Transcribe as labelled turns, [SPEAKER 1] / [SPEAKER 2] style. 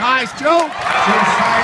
[SPEAKER 1] Nice, Joe.